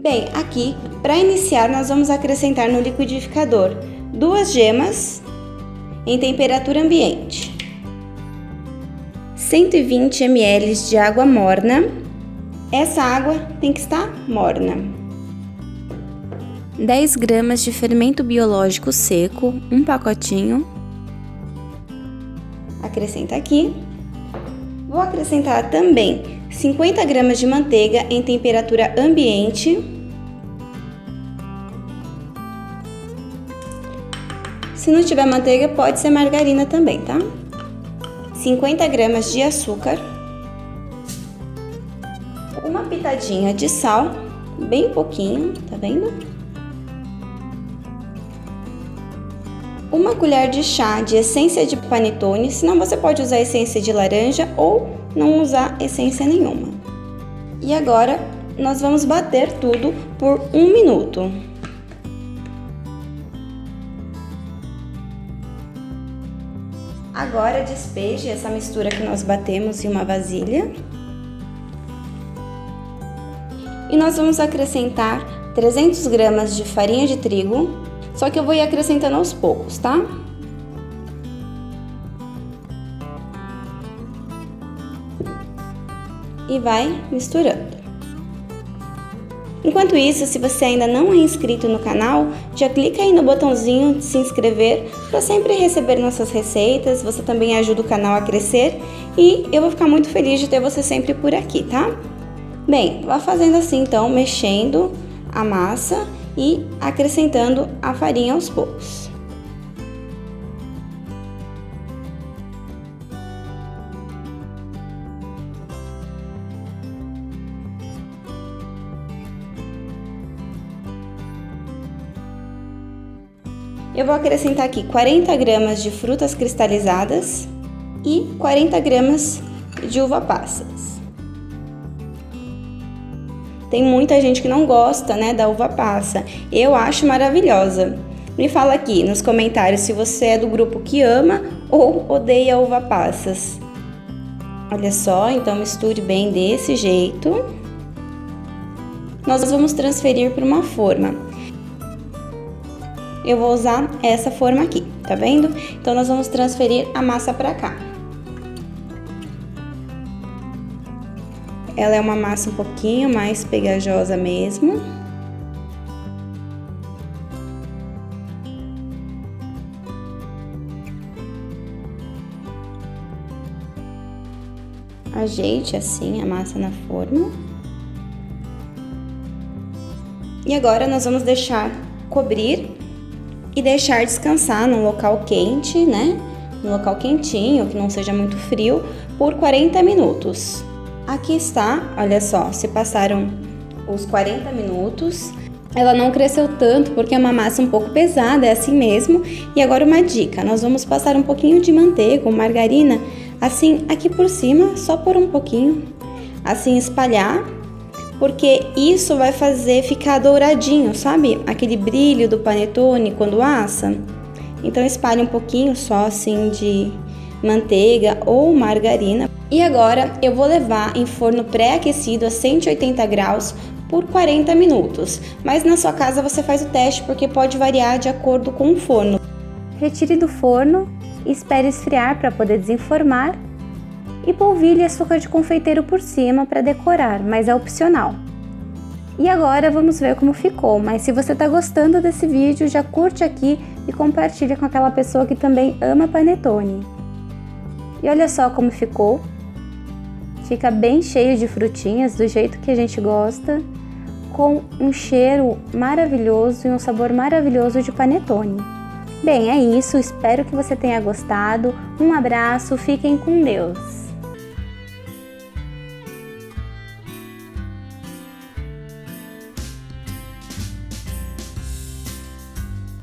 Bem, aqui, para iniciar, nós vamos acrescentar no liquidificador duas gemas em temperatura ambiente, 120 ml de água morna. Essa água tem que estar morna. 10 gramas de fermento biológico seco, um pacotinho. Acrescenta aqui. Vou acrescentar também 50 gramas de manteiga em temperatura ambiente. Se não tiver manteiga, pode ser margarina também, tá? 50 gramas de açúcar, uma pitadinha de sal, bem pouquinho, tá vendo? Uma colher de chá de essência de panetone, senão você pode usar essência de laranja ou não usar essência nenhuma. E agora nós vamos bater tudo por um minuto. Agora despeje essa mistura que nós batemos em uma vasilha. E nós vamos acrescentar 300 gramas de farinha de trigo, só que eu vou ir acrescentando aos poucos, tá? E vai misturando. Enquanto isso, se você ainda não é inscrito no canal, já clica aí no botãozinho de se inscrever para sempre receber nossas receitas. Você também ajuda o canal a crescer e eu vou ficar muito feliz de ter você sempre por aqui, tá? Bem, vá fazendo assim então, mexendo a massa e acrescentando a farinha aos poucos. Eu vou acrescentar aqui 40 gramas de frutas cristalizadas e 40 gramas de uva passas. Tem muita gente que não gosta, né, da uva passa. Eu acho maravilhosa. Me fala aqui nos comentários se você é do grupo que ama ou odeia uva passas. Olha só, então misture bem desse jeito. Nós vamos transferir para uma forma eu vou usar essa forma aqui, tá vendo? Então, nós vamos transferir a massa para cá. Ela é uma massa um pouquinho mais pegajosa mesmo. Ajeite assim a massa na forma. E agora nós vamos deixar cobrir e deixar descansar num local quente, né? Num local quentinho, que não seja muito frio, por 40 minutos. Aqui está, olha só, se passaram os 40 minutos. Ela não cresceu tanto porque é uma massa um pouco pesada, é assim mesmo. E agora uma dica, nós vamos passar um pouquinho de manteiga ou margarina, assim aqui por cima, só por um pouquinho. Assim espalhar porque isso vai fazer ficar douradinho, sabe? Aquele brilho do panetone quando assa. Então espalhe um pouquinho só assim de manteiga ou margarina. E agora eu vou levar em forno pré-aquecido a 180 graus por 40 minutos. Mas na sua casa você faz o teste porque pode variar de acordo com o forno. Retire do forno espere esfriar para poder desenformar e polvilhe açúcar de confeiteiro por cima para decorar, mas é opcional. E agora vamos ver como ficou, mas se você está gostando desse vídeo, já curte aqui e compartilha com aquela pessoa que também ama panetone. E olha só como ficou. Fica bem cheio de frutinhas, do jeito que a gente gosta, com um cheiro maravilhoso e um sabor maravilhoso de panetone. Bem, é isso, espero que você tenha gostado. Um abraço, fiquem com Deus!